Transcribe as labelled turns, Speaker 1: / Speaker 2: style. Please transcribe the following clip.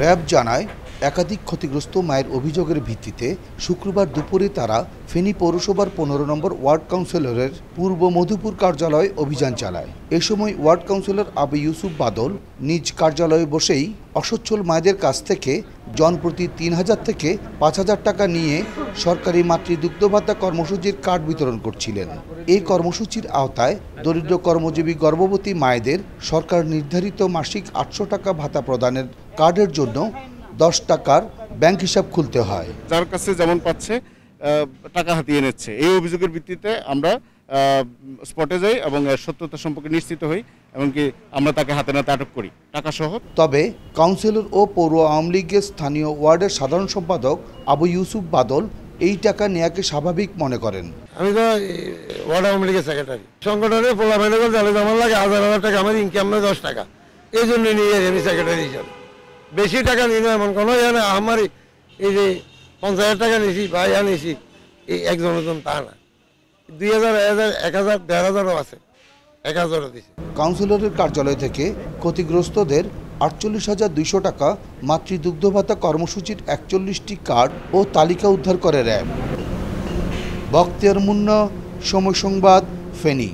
Speaker 1: RAB জানায়, একাধিক ক্ষতিগ্রস্ত মায়ের অভিযোগের ভিত্তিতে শুক্রবার দুপুরে তারা ফেনী পৌরসভার পনেরো নম্বর ওয়ার্ড কাউন্সিলরের পূর্ব মধুপুর কার্যালয়ে অভিযান চালায়। এ সময় ওয়ার্ড কাউন্সিলর আবু ইউসুফ বাদল নিজ কার্যালয়ে বসেই অসচ্ছল মায়েদের কাছ থেকে জনপ্রতি তিন হাজার থেকে পাঁচ হাজার টাকা নিয়ে সরকারি মাতৃদুগ্ধ ভাতা কর্মসূচির কার্ড বিতরণ করছিলেন। এই কর্মসূচির আওতায় দরিদ্র কর্মজীবী গর্ভবতী মায়েদের সরকার নির্ধারিত মাসিক আটশো টাকা ভাতা প্রদানের কার্ডের জন্য দশ টাকার ব্যাংক হিসাব খুলতে হয়।
Speaker 2: যার কাছে যেমন পাচ্ছে টাকা হাতিয়ে নিচ্ছে। এই অভিযোগের ভিত্তিতে আমরা স্পটে যাই এবং এর সত্যতা সম্পর্কে নিশ্চিত হই এমনকি আমরা তাকে হাতে নাতে আটক করি। টাকা সহ
Speaker 1: তবে কাউন্সিলর ও পৌর আওয়ামী লীগের স্থানীয় ওয়ার্ডের সাধারণ সম্পাদক আবু ইউসুফ বাদল এই টাকা নেয়াকে স্বাভাবিক মনে করেন।
Speaker 3: আমি তো ওয়ার্ড আওয়ামী লীগের সেক্রেটারি সংগঠনে পোলা মেডিকেল জালে আমার লাগে হাজার হাজার টাকা আমার ইনকাম নয় দশ টাকা। এই জন্য নিয়ে যাই আমি সেক্রেটারি হিসাবে। বেশি টাকা নিই না এমন কোনো জানে আমার এই যে পঞ্চাশ হাজার টাকা নিয়েছি বা ইয়া নিয়েছি এই একজন একজন তা না। দুই হাজার এক হাজার এক হাজার দেড় হাজারও আছে। এক হাজারও দিছে।
Speaker 1: কাউন্সিলরের কার্যালয় থেকে ক্ষতিগ্রস্তদের আটচল্লিশ হাজার দুইশো টাকা মাতৃদুগ্ধ ভাতা কর্মসূচির একচল্লিশটি কার্ড ও তালিকা উদ্ধার করে র্যাব। বক্তিয়ার মুন্না সময় সংবাদ ফেনী।